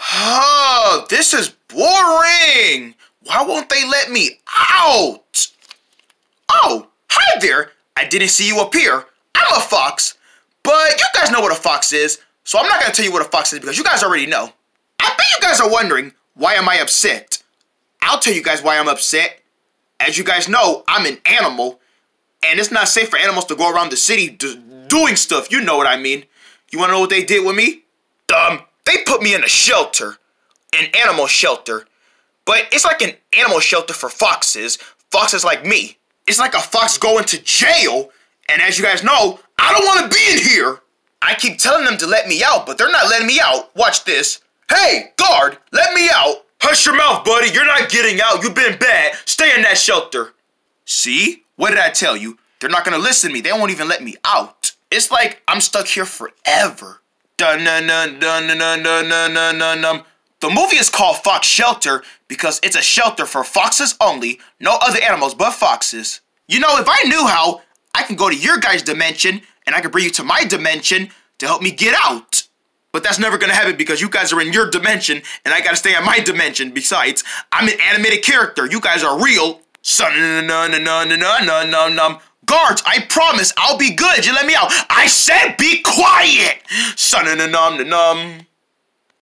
Oh, this is boring. Why won't they let me out? Oh, hi there. I didn't see you appear. I'm a fox. But you guys know what a fox is, so I'm not going to tell you what a fox is because you guys already know. I bet you guys are wondering, why am I upset? I'll tell you guys why I'm upset. As you guys know, I'm an animal, and it's not safe for animals to go around the city doing stuff. You know what I mean. You want to know what they did with me? Um, they put me in a shelter, an animal shelter. But it's like an animal shelter for foxes, foxes like me. It's like a fox going to jail, and as you guys know, I don't want to be in here. I keep telling them to let me out, but they're not letting me out. Watch this. Hey, guard, let me out. Hush your mouth, buddy. You're not getting out. You've been bad. Stay in that shelter. See? What did I tell you? They're not gonna listen to me. They won't even let me out. It's like I'm stuck here forever. Dun dun dun dun dun dun dun dun dun dun. The movie is called Fox Shelter because it's a shelter for foxes only, no other animals but foxes. You know, if I knew how, I can go to your guys' dimension and I can bring you to my dimension to help me get out. But that's never gonna happen because you guys are in your dimension and I gotta stay in my dimension. Besides, I'm an animated character. You guys are real. Guards, I promise I'll be good. You let me out. I said be quiet. Son